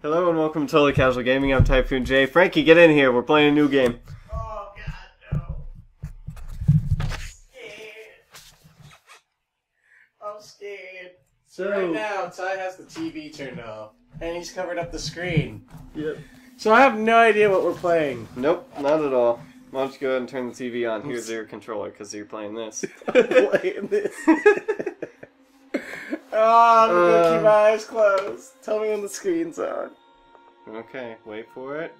Hello and welcome to Totally Casual Gaming. I'm Typhoon J. Frankie, get in here. We're playing a new game. Oh god, no. I'm scared. I'm scared. So right now, Ty has the TV turned off, and he's covered up the screen. Yep. So I have no idea what we're playing. Nope, not at all. Why don't you go ahead and turn the TV on? Here's your controller because you're playing this. playing this. oh, I'm gonna keep Uh. my eyes closed. Tell me when the screen's on. okay, wait for it.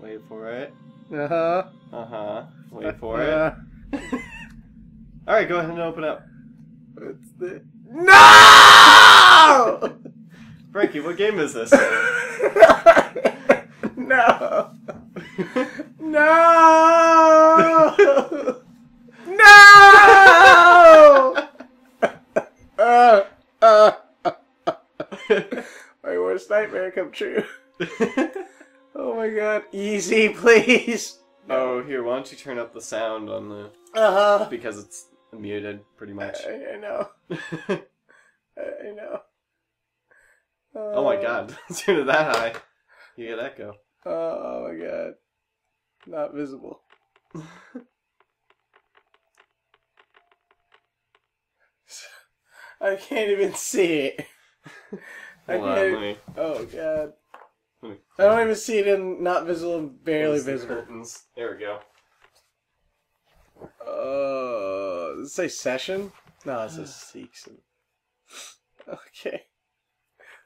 Wait for it. Uh huh. Uh huh. Wait for it. Alright, go ahead and open up. What's the No! Frankie, what game is this? No! No! Uh, uh, my worst nightmare come true. Oh my god. Easy, please. oh, here, why don't you turn up the sound on the. Uh huh. because it's muted, pretty much. I, I know. I, I know. oh my god, turn it that high. You get echo. Oh my god. Not visible. I can't even see it. I Hold on, let me. Oh god. let me- I don't even see it in not visible and barely close the visible. curtains. There we go. Uh, does it say session? No, it says Seeks. Okay.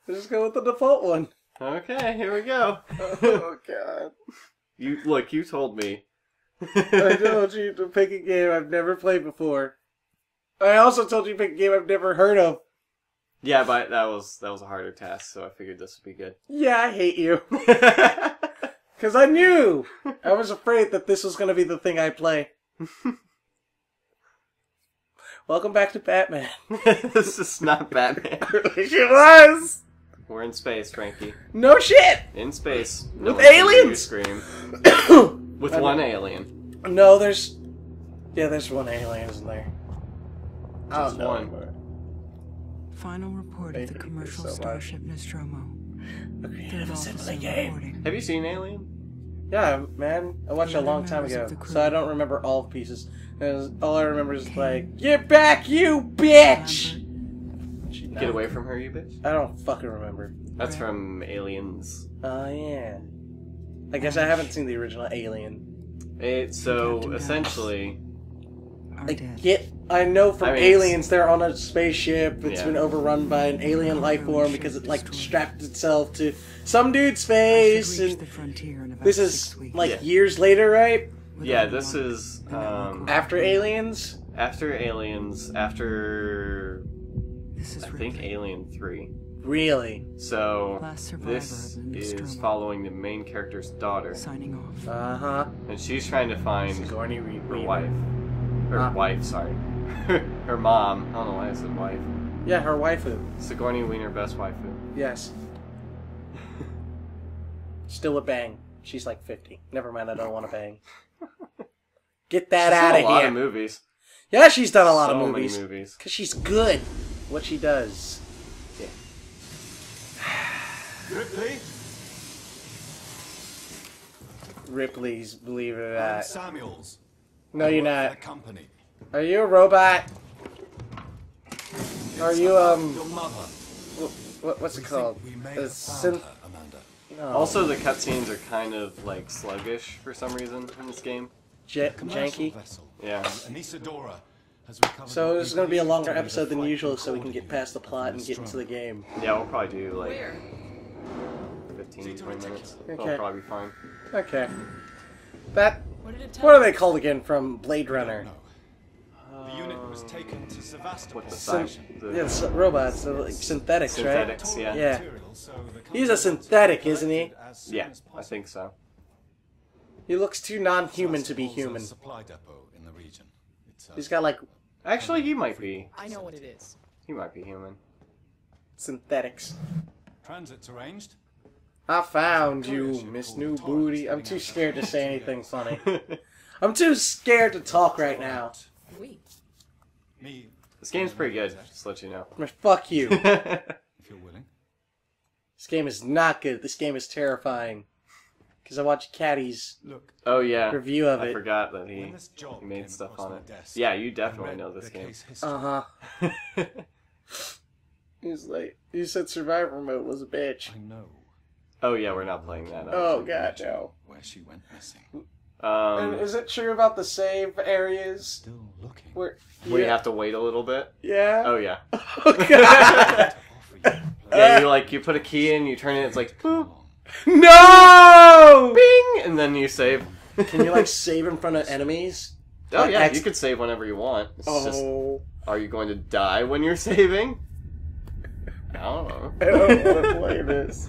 Let's just go with the default one. Okay, here we go. Oh god. You look. You told me. I told you to pick a game I've never played before. I also told you to pick a game I've never heard of. Yeah, but that was that was a harder task, so I figured this would be good. Yeah, I hate you. Because I knew! I was afraid that this was going to be the thing I play. Welcome back to Batman. this is not Batman. it was! We're in space, Frankie. No shit! In space. With one can hear you aliens! Scream. With I one alien. no, there's. Yeah, there's one alien, isn't there? Just one. Anymore. Final report of the commercial so much. starship Nostromo. Okay, Third have a officer simple game. reporting. Have you seen Alien? Yeah, man. I watched it a long time ago, of the crew. so I don't remember all the pieces. And all I remember is like, "Get back, you bitch!" She- Get away from her, you bitch. I don't fucking remember. That's from Aliens. Oh yeah. I guess I haven't seen the original Alien. It, so essentially, Are I dead. get. I know from I mean, Aliens they're on a spaceship. It's Yeah. been overrun by an alien life form because it like strapped itself to some dude's face. I should reach And the frontier in about this is like Yeah. years later, right? With yeah, this is um, After Aliens. after Aliens, after This is I think Ripley, Alien Three. Really? So this is following the main character's daughter, signing off. Uh huh. and she's trying to find Sigourney her Weaver. wife. Her Ah. wife, sorry. her mom. I don't know why I said wife. Yeah, her waifu. Sigourney Weiner, best waifu. Yes. Still a bang. She's like 50. Never mind, I don't want to bang. Get that out done of a lot here. of movies. yeah, she's done a lot so of movies. many movies. Because she's good. What she does. Yeah. Ripley Ripley's, believe it or I'm not. Samuels. No, I you're not. the company. Are you a robot? Are you, um, Your mother. What, what's We it called? we may A synth- her, Amanda. No. Also, the cutscenes are kind of like sluggish for some reason in this game. J- janky. vessel. Yeah. Anesidora has recovered So what this is going to be a longer episode than usual so we can get past the plot and get into the game. Yeah, we'll probably do like Where? 15, 20 minutes. Okay. That'll probably be fine. Okay. That. What did it tell What are they called again from Blade Runner? No. The unit was taken to Sevastopol. What the Syn- The yeah, s- robots, so like synthetics, right? synthetics, yeah. Yeah. Material, so the He's a synthetic, isn't he? collected as soon Yeah, I think so. He looks too non-human to be human. supply depot in the region. It's, uh, He's got like Actually, he might be. I know what it is. He might be human. synthetics. Transit's arranged. I found you, Miss New Booty. I'm too scared to say anything funny. I'm too scared to talk right now. We. Me, this game's pretty good. Just to let you know. Fuck you. if you're willing. This game is not good. This game is terrifying. Because I watched Caddy's Look, Oh yeah. review of it. I forgot that he, when this job he made stuff on it. desk, Yeah, you definitely know this the game. Uh huh. He's like, you said survivor mode was a bitch. I know. Oh yeah, we're not playing that. Oh actually. god, no. Where she went missing. Um, And is it true about the save areas Still looking. where we have to wait a little bit. Yeah. Oh yeah. Oh god. To offer you a place Yeah, you like you put a key in, you turn it, it's like boop, no. bing, and then you save. Can you like save in front of enemies? Oh Like yeah, X- you could save whenever you want. It's just, Oh, are you going to die when you're saving? I don't know. I don't want to play this.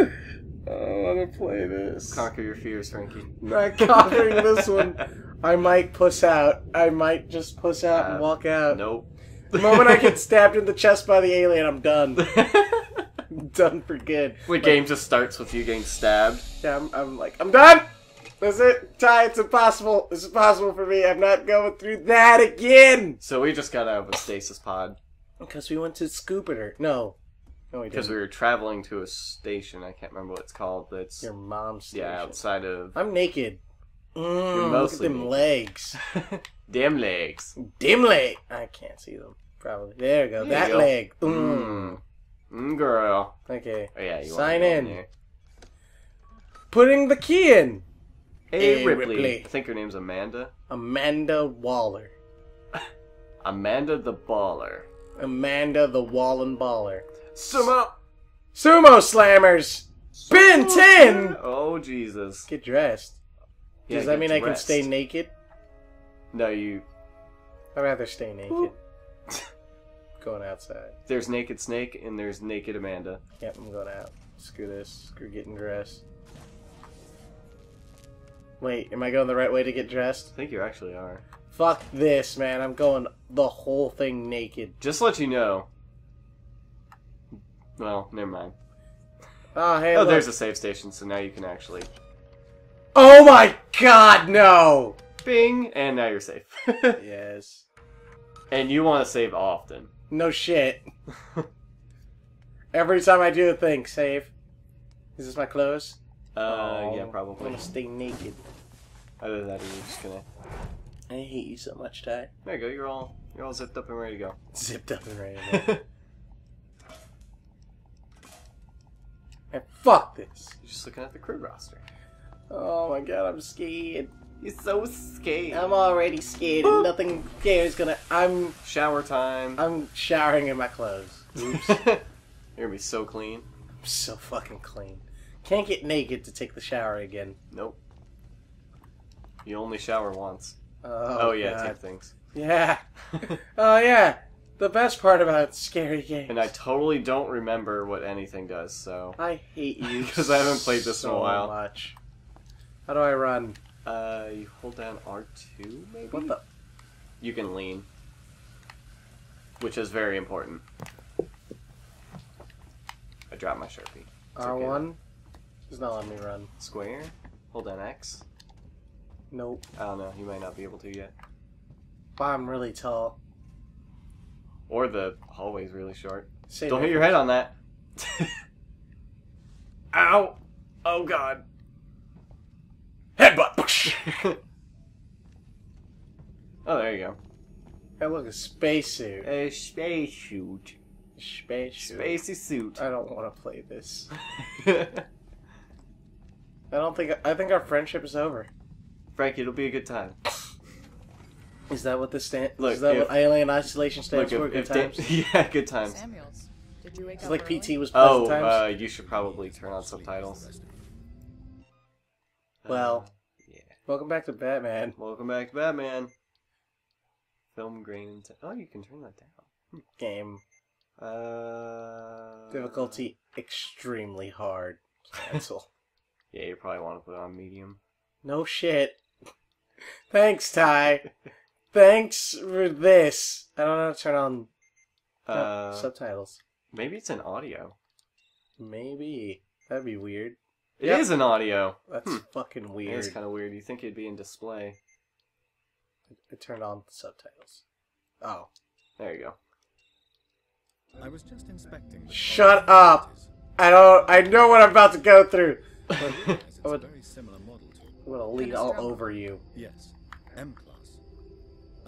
I don't want to play this. Conquer your fears, Frankie. Not conquering this one. I might puss out. I might just puss out and Uh, walk out. Nope. The moment I get stabbed in the chest by the alien, I'm done. done for good. the game just starts with you getting stabbed. Yeah, I'm, I'm like, I'm done. That's it. Ty, it's impossible. It's impossible for me. I'm not going through that again. So we just got out of a stasis pod Because we went to Scoopiter. No. No, because we were traveling to a station. I can't remember what it's called. That's Your mom's station. yeah, outside of I'm naked. Mm, look at mostly them naked. legs. damn legs. Dim leg. I can't see them. Probably. There we go. There that you go. leg. Mm. Mm. Mm, girl. Okay. Oh, yeah, you Sign go in. there. Putting the key in. Hey, Hey, Ripley. Ripley. I think her name's Amanda. Amanda Waller. Amanda the Baller. Amanda the Wallin Baller. Sumo. Sumo Slammers! Ben 10! Oh Jesus. Get dressed. Yeah, Does that get mean I can stay naked? No, you. I'd rather stay naked. going outside. There's Naked Snake and there's Naked Amanda. Yep, I'm going out. Screw this. Screw getting dressed. Wait, am I going the right way to get dressed? I think you actually are. Fuck this, man. I'm going the whole thing naked. Just to let you know. Well, never mind. Oh, hey, Oh, look. there's a save station, so now you can actually. Oh my god, no! Bing! And now you're safe. yes. and you want to save often. No shit. Every time I do a thing, save. Is this my clothes? Uh, Oh, yeah, I'm gonna stay naked. Other than that, you're just gonna. I hate you so much, Ty. There you go. You're all you're all zipped up and ready to go. Zipped up and ready to go. And fuck this. You're just looking at the crew roster. Oh my god, I'm scared. You're so scared. I'm already scared and nothing scared is gonna I'm Shower time. I'm showering in my clothes. Oops. You're gonna be so clean. I'm so fucking clean. Can't get naked to take the shower again. Nope. You only shower once. Oh, Oh, yeah, God. take things. Yeah. Oh yeah. The best part about scary games. and I totally don't remember what anything does. So, I hate you. Because I haven't played this in a while. Much. How do I run? uh, you hold down R two, maybe. What the? You can lean, which is very important. I dropped my sharpie. It's R okay. one? It's not letting me run. Square. Hold down X. Nope. I don't know. You might not be able to yet. I'm really tall. Or the hallway's really short. Save Don't hit your head on that. Ow! Oh god. Headbutt! oh, there you go. Hey, look, a spacesuit. A space suit. Spacesuit. Spacey suit. I don't want to play this. I don't think. I think our friendship is over. Frankie, it'll be a good time. Is that what the stand? Look, is that if- what Alien Isolation stands Look, for? if, Good if Dan- times. yeah, good times. Samuels, did you wake It's up like early? PT was Oh, times. uh, you should probably turn on subtitles. Well. Uh, yeah. Welcome back to Batman. Welcome back to Batman. Film grain and t- oh, you can turn that down. Game Uh, difficulty extremely hard. Cancel. Yeah, you probably want to put it on medium. no shit. Thanks, Ty. Thanks for this. I don't know how to turn on uh, Uh, subtitles. maybe it's an audio. Maybe that'd be weird. It is Yep. an audio. That's Hmm. fucking weird. It is kind of weird. You think it'd be in display? I turned on the subtitles. Oh, There you go. I was just inspecting. Shut up. I don't. I know what I'm about to go through. It's would- a very similar model to it. I'm gonna lean all over you. Yes. M class.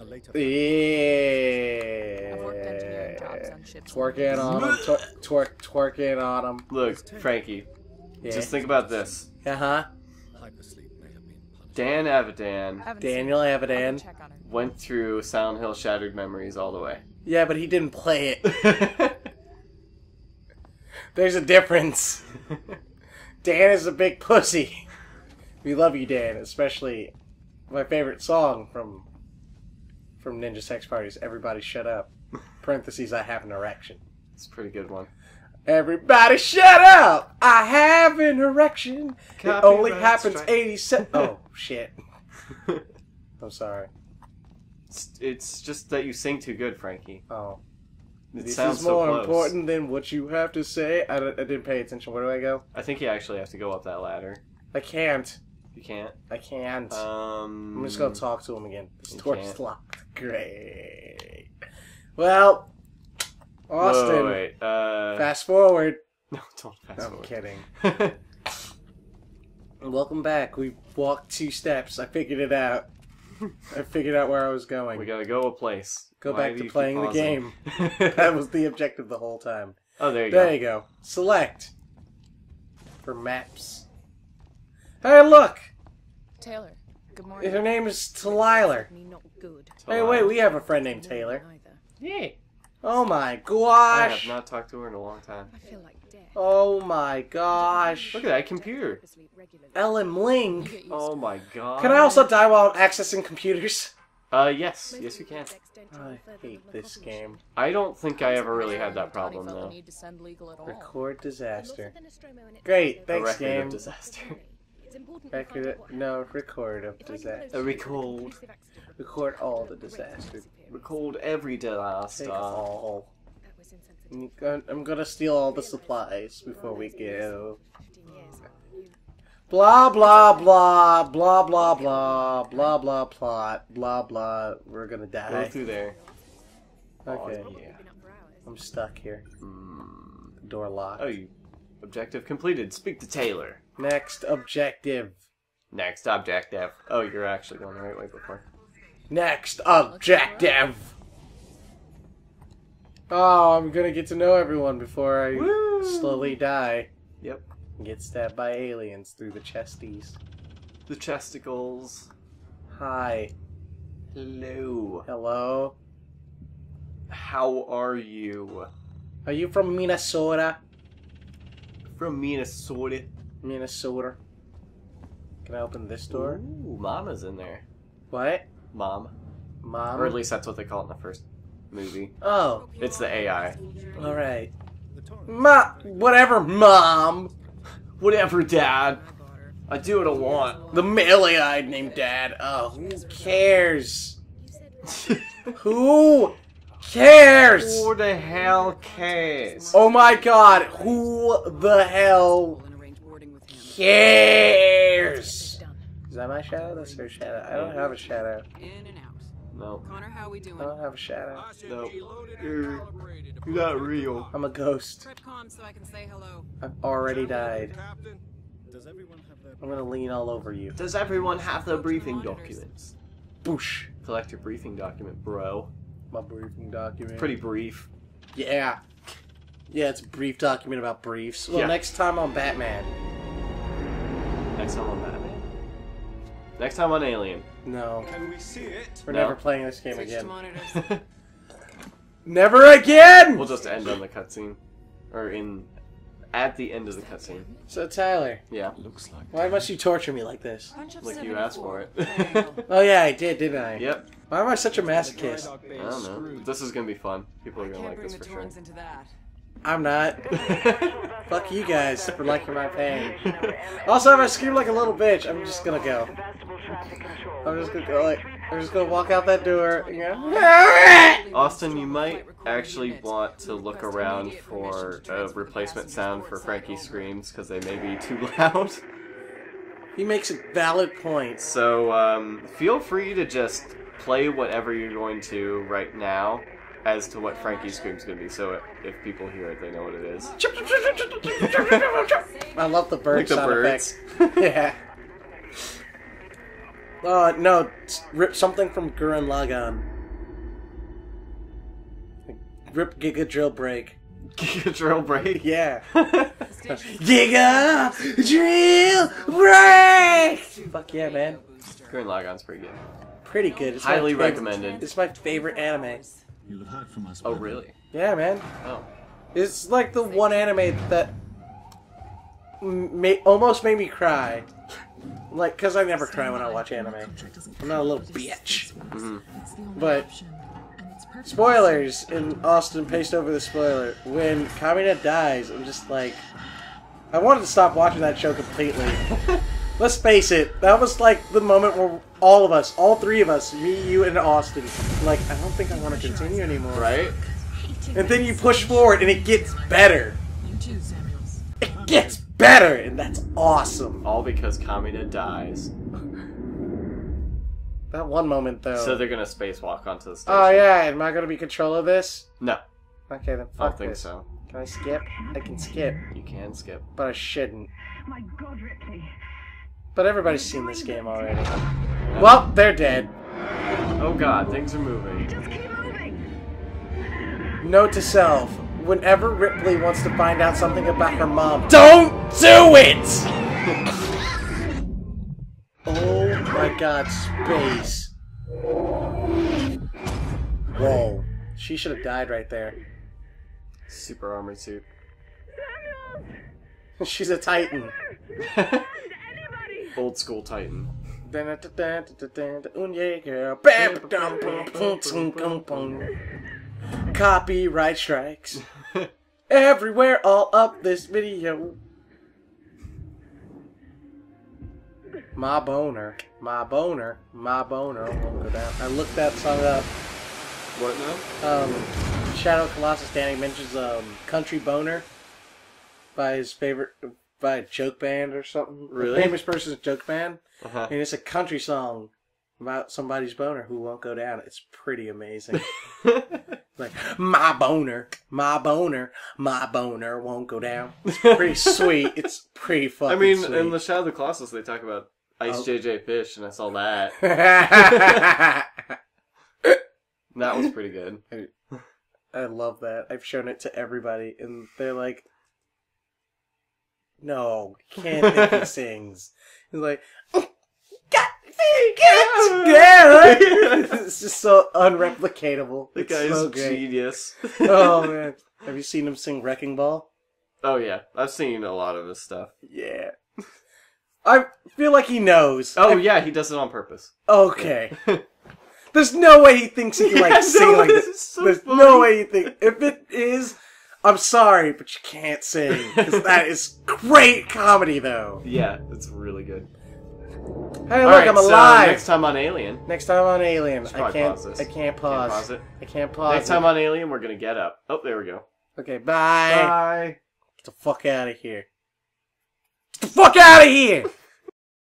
A later Yeah. I've worked engineering jobs on ships. Twerking on him. Twer- twerk, twerking on him. Look, Frankie, Yeah. just think about this. Uh huh. hypersleep may have been punished. Dan Avidan Daniel seen it. I'll go Avidan. check on her. went through Silent Hill Shattered Memories all the way. Yeah, but he didn't play it. There's a difference. Dan is a big pussy. We love you, Dan. Especially my favorite song from from Ninja Sex Parties. Everybody shut up. Parentheses. I have an erection. it's a pretty good one. Everybody shut up! I have an erection. it only happens strike. 87. Oh, shit. I'm sorry. It's, it's just that you sing too good, Frankie. Oh. It this sounds is more so important than what you have to say. I, I didn't pay attention. Where do I go? I think you actually have to go up that ladder. I can't. You can't. I can't. Um, I'm just gonna talk to him again. This door's can't. locked. Great. Well, Austin. Wait, wait. Uh, Fast forward. No, don't fast I'm forward. kidding. Welcome back. We walked two steps. I figured it out. I figured out where I was going. we gotta go a place. Go Why back to playing the game. that was the objective the whole time. oh, there you There go. There you go. Select for maps. Hey, look! Taylor, good morning. Her name is Talyler. Me not good. Hey, wait, we have a friend named Taylor. Either. Yeah. Oh my gosh! I have not talked to her in a long time. I feel like death. Oh my gosh! Look at that computer. Sleep regularly. Ellen Ling. Get used Oh my god. Can I also die while accessing computers? Uh, yes, yes you can. I hate this game. I don't think I ever really had that problem Felt the though. need to send legal at all. Record disaster. Great, A thanks, record game. Of disaster. Record, no, record of disaster. A record. Record all the disaster. Record every disaster. Take all. I'm gonna, I'm gonna steal all the supplies before we go. Blah blah blah blah blah blah blah blah plot blah blah. We're gonna die. Go through there. Okay, Oh, yeah. I'm stuck here. Hmm. Door locked. Oh, you. Objective completed. Speak to Taylor. Next objective. Next objective. Oh, you're actually going the right way before. Next objective. Oh, I'm gonna get to know everyone before I Woo! slowly die Yep. get stabbed by aliens through the chesties. The chesticles. Hi. Hello. Hello. How are you? Are you from Minnesota? From Minnesota. Minnesota. Can I open this door? Ooh, Mama's in there. What? Mom. Mom? Or at least that's what they call it in the first movie. Oh, It's the AI. alright. Ma- whatever, Mom! Whatever, Dad. I do what I want. The melee eyed named Dad. Oh, who cares? Who cares? Who the hell cares? Oh my god, who the hell We'll arrange boarding with him. cares? Is that my shadow? That's her shadow. I don't have a shadow. In and out. No. Connor, how are we doing? I don't have a shadow. No. You're, you're not real. I'm a ghost. Prep com so I can say hello. I've already died. Captain, does everyone have their I'm gonna lean all over you. Does everyone have their briefing documents? Boosh. Collect your briefing document, bro. My briefing document. Pretty brief. Yeah. Yeah, it's a brief document about briefs. Well, Yeah. next time on Batman. Next time on Batman. Next time on Alien. No. Can we see it? We're No. never playing this game Switch to again. monitors. Never again! we'll just end on the cutscene. Or in. At the end of the cutscene. So, Tyler, Yeah. Looks like. why must you torture me like this? Punch up Like you asked for it. 74. Oh, yeah, I did, didn't I? yep. Why am I such a masochist? I don't know. This is gonna be fun. People are gonna like this for sure. Into that. I'm not. Fuck you guys for liking my pain. Also, if I scream like a little bitch, I'm just gonna go. I'm just gonna go like, I'm just gonna walk out that door and go. Austin, you might actually want to look around for a replacement sound for Frankie's screams because they may be too loud. He makes a valid point. So um, feel free to just play whatever you're going to right now, as to what Frankie Scream's gonna be, so if people hear it, they know what it is. I love the bird Like the sound birds. effects. yeah. Uh, no, rip something from Gurren Lagann. Rip Giga Drill Break. Giga drill break. Yeah. Giga Drill Break! Fuck yeah, man. Gurren Lagann's pretty good. Pretty good. It's Highly favorite- recommended. It's my favorite anime. You'll have heard from us. Oh really? Yeah, man. Oh. It's like the one anime that ma- almost made me cry. Like, because I never cry when I watch anime. I'm not a little bitch. Mm-hmm. But, spoilers, and Austin paced over the spoiler. When Kamina dies, I'm just like. I wanted to stop watching that show completely. Let's face it, that was like the moment where all of us, all three of us, me, you, and Austin, like, I don't think I want to continue anymore. Right? And then you push forward and it gets better. You too, Samuels. It gets better, and that's awesome. All because Kamina dies. That one moment though. So they're gonna spacewalk onto the oh, station. oh yeah, am I gonna be control of this? No, Okay then. I Fuck don't think this. so. Can I skip? I can skip, You can skip. but I shouldn't. My God, Ripley. But everybody's seen this game already. Well, they're dead. Oh god, things are moving. Just keep moving. Note to self: Whenever Ripley wants to find out something about her mom, don't do it. oh my God, space! Whoa, she should have died right there. Super armored suit. She's a titan. Old school Titan. Copyright strikes everywhere, all up this video. My boner, my boner, my boner won't go down. I looked that song up. What now? Um, Shadow Colossus Danny mentions um, Country Boner by his favorite by a joke band or something. A Really? famous person's joke band. Uh-huh. And it's a country song about somebody's boner who won't go down. It's pretty amazing. like, my boner, my boner, my boner won't go down. It's pretty sweet. It's pretty fucking I mean, sweet. in the Shadow of the Colossus, they talk about Ice Oh. JJ Fish, and I saw that. That was pretty good. I love that. I've shown it to everybody, and they're like, "No, can't think he sings." He's like, "Oh, "God, get together." it's just so unreplicatable. The It's guy's so great. genius. Oh man, have you seen him sing "Wrecking Ball"? oh yeah, I've seen a lot of his stuff. Yeah, I feel like he knows. Oh I- yeah, he does it on purpose. okay. There's no way he thinks he can like Yeah, sing no, like this this. is so There's funny. no way you think. If it is, I'm sorry, but you can't sing. 'Cause that is great comedy, though. Yeah, it's really good. Hey, All look, right, I'm so alive. next time on Alien. Next time on Alien, Should I probably can't. pause this. I can't pause. pause it? I can't pause. Next it. time on Alien, we're gonna get up. Oh, there we go. Okay, bye. Bye. Get the fuck out of here. Get the fuck out of here.